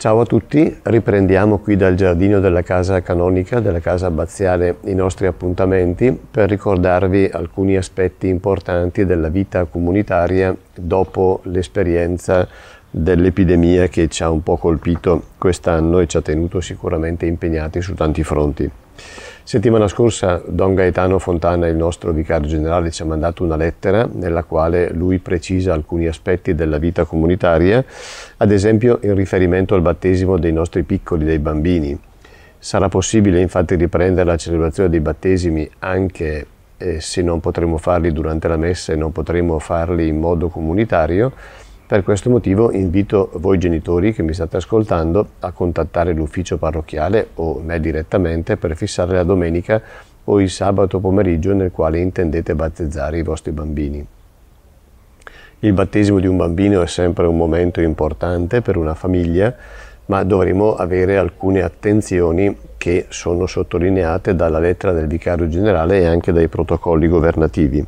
Ciao a tutti, riprendiamo qui dal giardino della casa canonica, della casa abbaziale, i nostri appuntamenti per ricordarvi alcuni aspetti importanti della vita comunitaria dopo l'esperienza dell'epidemia che ci ha un po' colpito quest'anno e ci ha tenuto sicuramente impegnati su tanti fronti. Settimana scorsa Don Gaetano Fontana, il nostro vicario generale, ci ha mandato una lettera nella quale lui precisa alcuni aspetti della vita comunitaria, ad esempio in riferimento al battesimo dei nostri piccoli, dei bambini. Sarà possibile infatti riprendere la celebrazione dei battesimi anche eh, se non potremo farli durante la messa e non potremo farli in modo comunitario, per questo motivo invito voi genitori che mi state ascoltando a contattare l'ufficio parrocchiale o me direttamente per fissare la domenica o il sabato pomeriggio nel quale intendete battezzare i vostri bambini. Il battesimo di un bambino è sempre un momento importante per una famiglia, ma dovremo avere alcune attenzioni che sono sottolineate dalla lettera del vicario generale e anche dai protocolli governativi.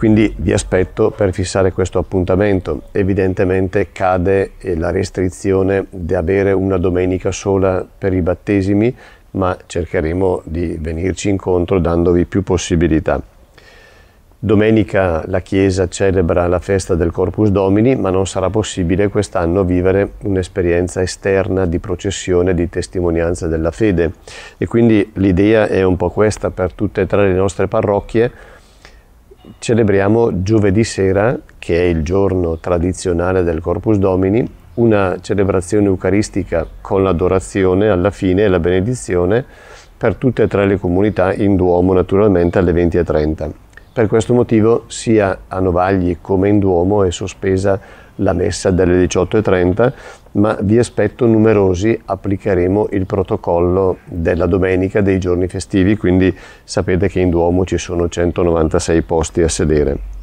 Quindi vi aspetto per fissare questo appuntamento. Evidentemente cade la restrizione di avere una domenica sola per i battesimi, ma cercheremo di venirci incontro dandovi più possibilità. Domenica la Chiesa celebra la festa del Corpus Domini, ma non sarà possibile quest'anno vivere un'esperienza esterna di processione, di testimonianza della fede. E quindi l'idea è un po' questa per tutte e tre le nostre parrocchie, celebriamo giovedì sera, che è il giorno tradizionale del Corpus Domini, una celebrazione eucaristica con l'adorazione alla fine e la benedizione per tutte e tre le comunità in Duomo naturalmente alle 20.30. Per questo motivo sia a Novagli come in Duomo è sospesa la messa delle 18.30, ma vi aspetto numerosi, applicheremo il protocollo della domenica dei giorni festivi, quindi sapete che in Duomo ci sono 196 posti a sedere.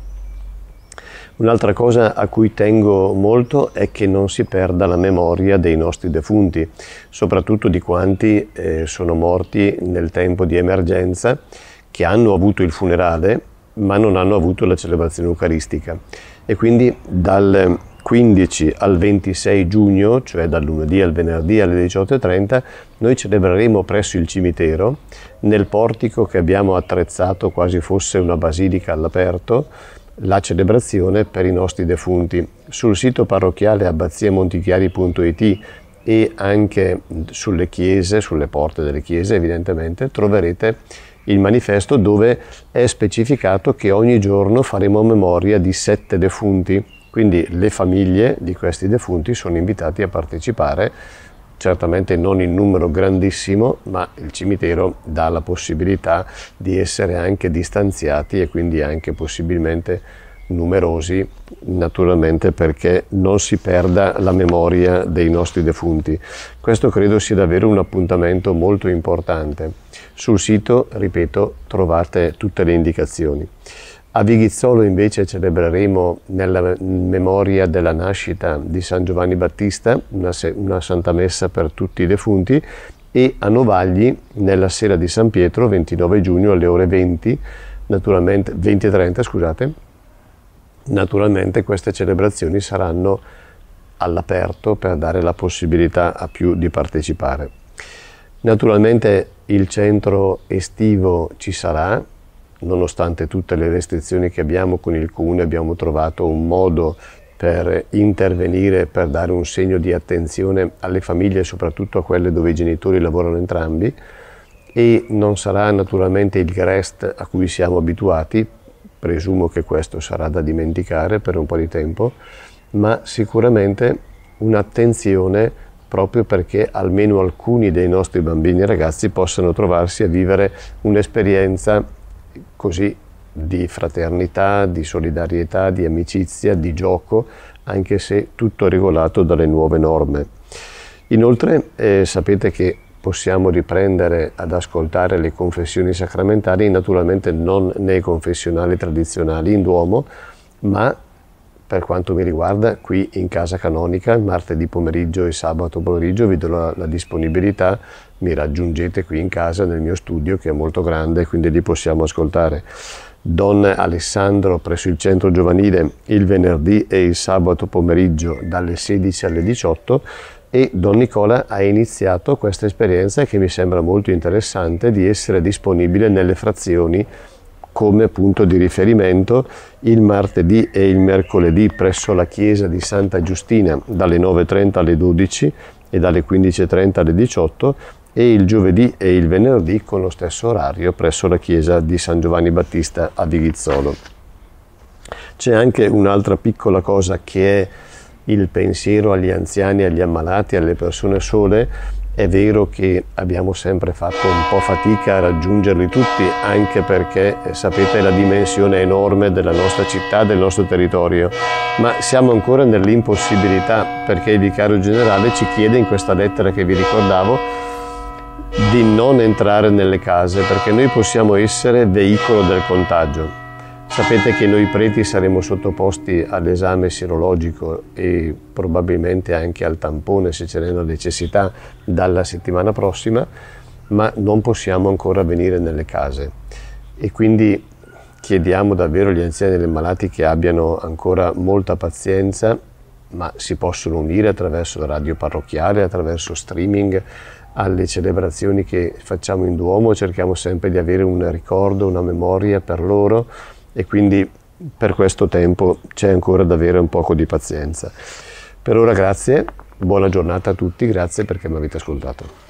Un'altra cosa a cui tengo molto è che non si perda la memoria dei nostri defunti, soprattutto di quanti eh, sono morti nel tempo di emergenza, che hanno avuto il funerale ma non hanno avuto la celebrazione eucaristica. E quindi dal 15 al 26 giugno, cioè dal lunedì al venerdì alle 18.30, noi celebreremo presso il cimitero, nel portico che abbiamo attrezzato quasi fosse una basilica all'aperto, la celebrazione per i nostri defunti. Sul sito parrocchiale abbaziemontichiari.it e anche sulle chiese, sulle porte delle chiese evidentemente, troverete il manifesto dove è specificato che ogni giorno faremo memoria di sette defunti quindi le famiglie di questi defunti sono invitati a partecipare, certamente non in numero grandissimo, ma il cimitero dà la possibilità di essere anche distanziati e quindi anche possibilmente numerosi, naturalmente perché non si perda la memoria dei nostri defunti. Questo credo sia davvero un appuntamento molto importante. Sul sito, ripeto, trovate tutte le indicazioni. A Vighizzolo invece celebreremo nella memoria della nascita di San Giovanni Battista una, una Santa Messa per tutti i defunti e a Novagli nella sera di San Pietro 29 giugno alle ore 20, naturalmente 20 e 30 scusate, naturalmente queste celebrazioni saranno all'aperto per dare la possibilità a più di partecipare. Naturalmente il centro estivo ci sarà, nonostante tutte le restrizioni che abbiamo con il comune abbiamo trovato un modo per intervenire, per dare un segno di attenzione alle famiglie, soprattutto a quelle dove i genitori lavorano entrambi. E non sarà naturalmente il GREST a cui siamo abituati, presumo che questo sarà da dimenticare per un po' di tempo, ma sicuramente un'attenzione proprio perché almeno alcuni dei nostri bambini e ragazzi possano trovarsi a vivere un'esperienza così di fraternità, di solidarietà, di amicizia, di gioco, anche se tutto regolato dalle nuove norme. Inoltre eh, sapete che possiamo riprendere ad ascoltare le confessioni sacramentali, naturalmente non nei confessionali tradizionali in Duomo, ma per quanto mi riguarda qui in casa canonica, martedì pomeriggio e sabato pomeriggio vi do la, la disponibilità, mi raggiungete qui in casa nel mio studio che è molto grande, quindi li possiamo ascoltare. Don Alessandro presso il centro giovanile il venerdì e il sabato pomeriggio dalle 16 alle 18 e Don Nicola ha iniziato questa esperienza che mi sembra molto interessante di essere disponibile nelle frazioni come punto di riferimento il martedì e il mercoledì presso la chiesa di Santa Giustina dalle 9.30 alle 12 e dalle 15.30 alle 18 e il giovedì e il venerdì con lo stesso orario presso la chiesa di San Giovanni Battista a Vighizzolo. C'è anche un'altra piccola cosa che è il pensiero agli anziani, agli ammalati, alle persone sole è vero che abbiamo sempre fatto un po' fatica a raggiungerli tutti, anche perché eh, sapete la dimensione enorme della nostra città, del nostro territorio, ma siamo ancora nell'impossibilità perché il vicario generale ci chiede in questa lettera che vi ricordavo di non entrare nelle case perché noi possiamo essere veicolo del contagio. Sapete che noi preti saremo sottoposti all'esame sierologico e probabilmente anche al tampone se ce n'è una necessità dalla settimana prossima, ma non possiamo ancora venire nelle case. E quindi chiediamo davvero agli anziani e ai malati che abbiano ancora molta pazienza, ma si possono unire attraverso la radio parrocchiale, attraverso streaming, alle celebrazioni che facciamo in Duomo, cerchiamo sempre di avere un ricordo, una memoria per loro e quindi per questo tempo c'è ancora da avere un poco di pazienza. Per ora grazie, buona giornata a tutti, grazie perché mi avete ascoltato.